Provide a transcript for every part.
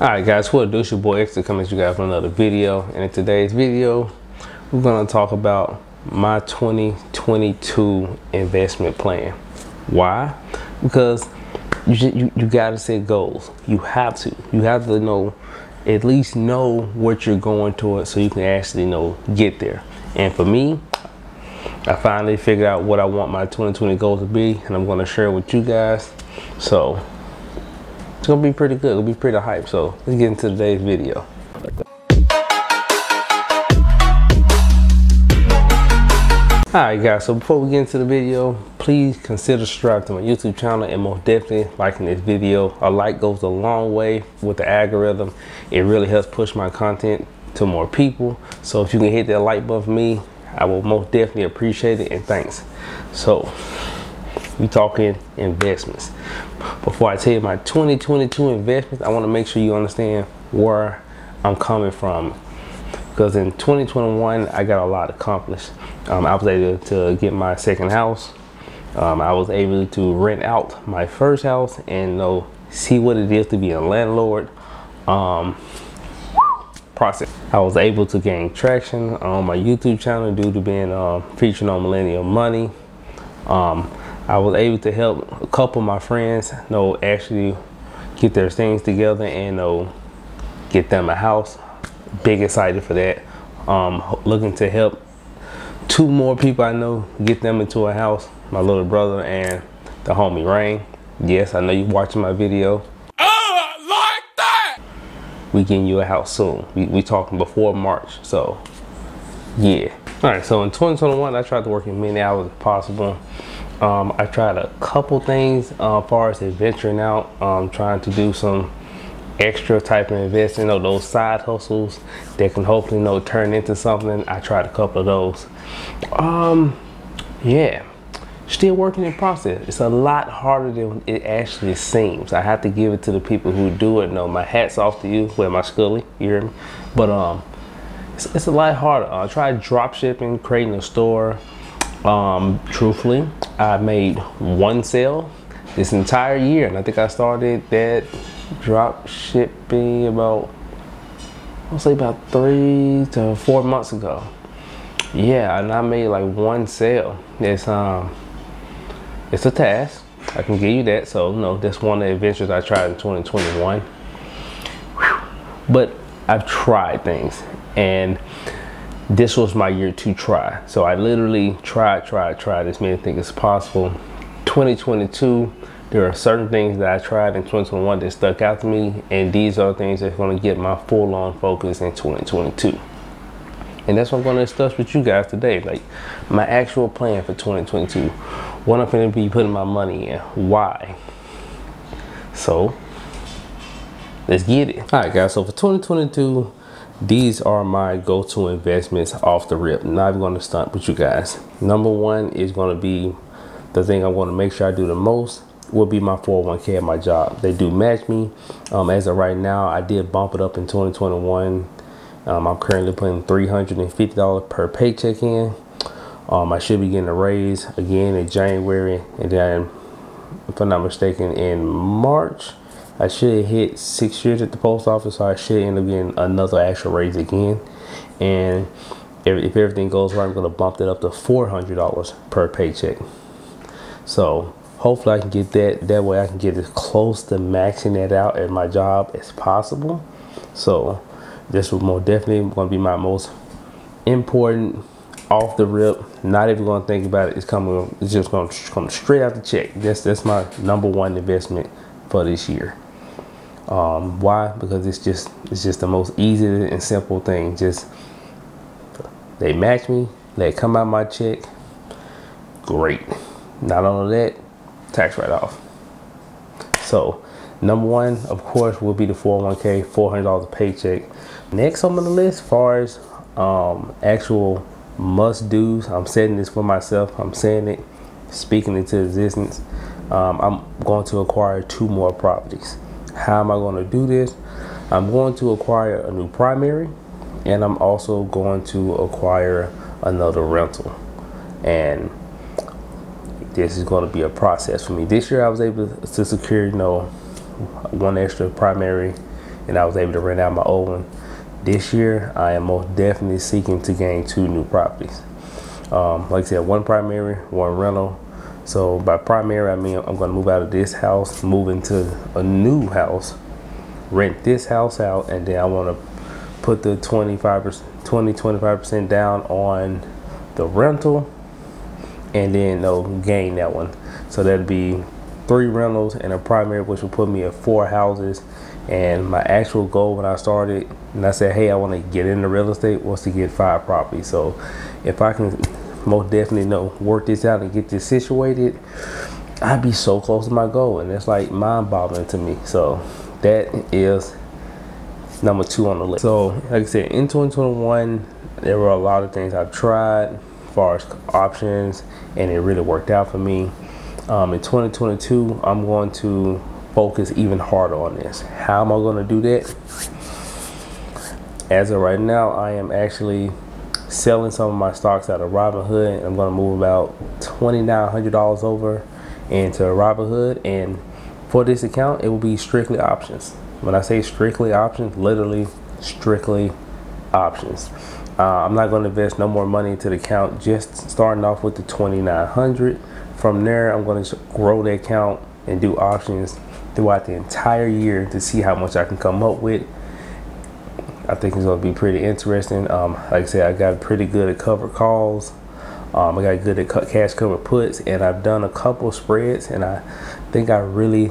Alright guys, what do your boy Exia come at you guys for another video. And in today's video, we're gonna talk about my 2022 investment plan. Why? Because you, you, you gotta set goals. You have to. You have to know, at least know what you're going towards so you can actually know, get there. And for me, I finally figured out what I want my 2020 goals to be and I'm gonna share with you guys. So gonna be pretty good. It'll be pretty hype. So let's get into today's video. Alright guys, so before we get into the video, please consider subscribing to my YouTube channel and most definitely liking this video. A like goes a long way with the algorithm. It really helps push my content to more people. So if you can hit that like button for me, I will most definitely appreciate it and thanks. So we talking investments. Before I tell you my 2022 investments, I want to make sure you understand where I'm coming from. Because in 2021, I got a lot accomplished. Um, I was able to get my second house. Um, I was able to rent out my first house and know see what it is to be a landlord. Um, process. I was able to gain traction on my YouTube channel due to being uh, featured on Millennial Money. Um, I was able to help a couple of my friends you know actually get their things together and you know get them a house. Big excited for that. Um, looking to help two more people I know get them into a house. My little brother and the homie Rain. Yes, I know you're watching my video. Oh, like that! We getting you a house soon. We, we talking before March, so yeah. All right, so in 2021, I tried to work as many hours as possible. Um, I tried a couple things uh, as far as adventuring out, um, trying to do some extra type of investing, you know, those side hustles that can hopefully you know turn into something. I tried a couple of those. Um, yeah, still working in process. It's a lot harder than it actually seems. I have to give it to the people who do it. No, my hat's off to you, where my Scully, you hear me? But um, it's, it's a lot harder. I uh, tried drop shipping, creating a store. Um, truthfully, I made one sale this entire year, and I think I started that drop shipping about I'll say about three to four months ago. Yeah, and I made like one sale. It's um, it's a task. I can give you that. So you know, that's one of the adventures I tried in 2021. Whew. But I've tried things, and this was my year to try. So I literally tried, tried, tried as many things as possible. 2022, there are certain things that I tried in 2021 that stuck out to me, and these are things that's going to get my full on focus in 2022. And that's what I'm going to discuss with you guys today. Like my actual plan for 2022. What I'm going to be putting my money in. Why? So, let's get it. All right, guys. So for 2022, these are my go-to investments off the rip. Not even going to stunt with you guys. Number one is going to be the thing i'm going to make sure i do the most will be my 401k at my job. They do match me. Um, as of right now i did bump it up in 2021 um, i'm currently putting $350 per paycheck in. Um, i should be getting a raise again in january. And then if i'm not mistaken in march I should hit six years at the post office, so I should end up getting another actual raise again. And if, if everything goes right, I'm going to bump that up to $400 per paycheck. So hopefully I can get that. That way I can get as close to maxing that out at my job as possible. So this will more definitely going to be my most important off the rip. Not even going to think about it. It's coming. It's just going to come straight out the check. That's that's my number one investment for this year. Um, why? Because it's just it's just the most easy and simple thing. Just they match me, they come out my check. Great. Not only that, tax write off. So number one, of course, will be the 401k, $400 paycheck. Next on the list, as far as um, actual must do's, I'm setting this for myself. I'm saying it, speaking into existence. Um, I'm going to acquire two more properties. How am I going to do this? I'm going to acquire a new primary and I'm also going to acquire another rental. And this is going to be a process for me. This year I was able to secure, you know, one extra primary and I was able to rent out my old one. This year, I am most definitely seeking to gain two new properties. Um, like I said, one primary, one rental. So by primary, I mean I'm going to move out of this house, move into a new house, rent this house out, and then I want to put the 25 20 25% down on the rental and then they'll gain that one. So that'd be three rentals and a primary which will put me at four houses. And my actual goal when I started and I said hey I want to get into real estate was to get five properties. So if I can most definitely know work this out and get this situated I'd be so close to my goal and it's like mind-boggling to me so that is number two on the list. So, like I said, in 2021, there were a lot of things I've tried as far as options, and it really worked out for me. Um, in 2022, I'm going to focus even harder on this. How am I going to do that? As of right now, I am actually selling some of my stocks out of Robinhood. I'm going to move about $2,900 over into Robinhood, and for this account, it will be strictly options. When I say strictly options, literally strictly options. Uh, I'm not going to invest no more money into the account. Just starting off with the 2,900. From there, I'm going to grow the account and do options throughout the entire year to see how much I can come up with. I think it's going to be pretty interesting. Um, like I said, I got pretty good at cover calls. Um, I got good at cash cover puts, and I've done a couple spreads, and I think I really,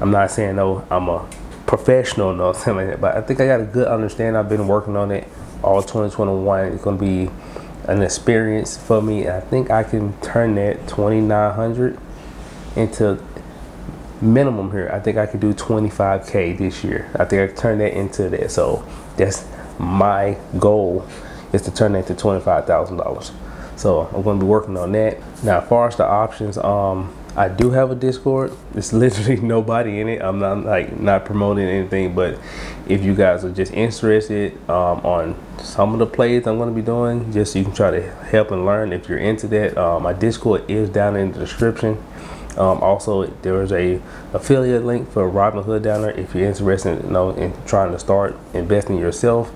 I'm not saying no, I'm a professional or something like that. But I think I got a good understanding. I've been working on it all 2021. It's going to be an experience for me. I think I can turn that 2900 into minimum here. I think I could do 25k this year. I think I turn that into that. So that's my goal is to turn that to $25,000. So I'm going to be working on that. Now, as far as the options, um, I do have a Discord. It's literally nobody in it. I'm not like not promoting anything, but if you guys are just interested um, on some of the plays I'm going to be doing, just so you can try to help and learn if you're into that. Um, my Discord is down in the description. Um, also, there is a affiliate link for Robinhood down there if you're interested, you know, in trying to start investing yourself.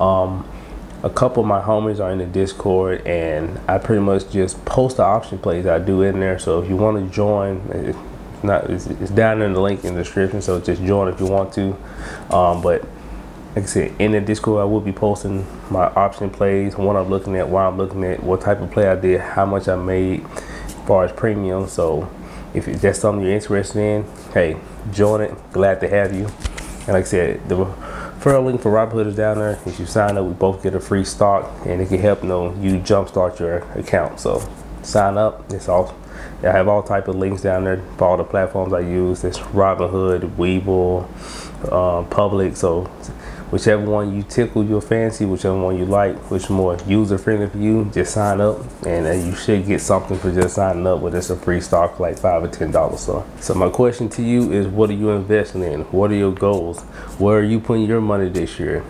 Um, a couple of my homies are in the discord and i pretty much just post the option plays i do in there. So if you want to join it's not it's, it's, down in the link in the description so just join if you want to. Um, but like i said in the discord i will be posting my option plays what i'm looking at why i'm looking at what type of play i did how much i made as far as premium. So if that's something you're interested in hey join it glad to have you and like i said the referral link for Robinhood is down there. If you sign up, we both get a free stock, and it can help you know you jumpstart your account. So sign up. It's all. I have all type of links down there for all the platforms I use. It's Robinhood, Webull, uh, Public. So whichever one you tickle your fancy, whichever one you like, which more user friendly for you, just sign up and uh, you should get something for just signing up with it's a free stock like five or ten dollars. So so my question to you is what are you investing in? What are your goals? Where are you putting your money this year?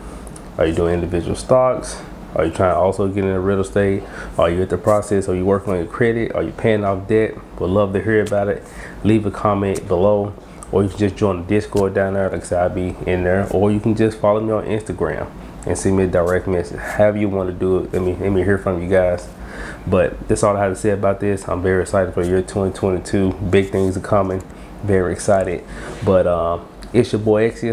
Are you doing individual stocks? Are you trying to also get into real estate? Are you at the process? Are you working on your credit? Are you paying off debt? Would love to hear about it. Leave a comment below or you can just join the Discord down there, like I be in there, or you can just follow me on Instagram and send me a direct message. However you want to do it, let me let me hear from you guys. But that's all I have to say about this. I'm very excited for year 2022. Big things are coming. Very excited. But uh, it's your boy Exia.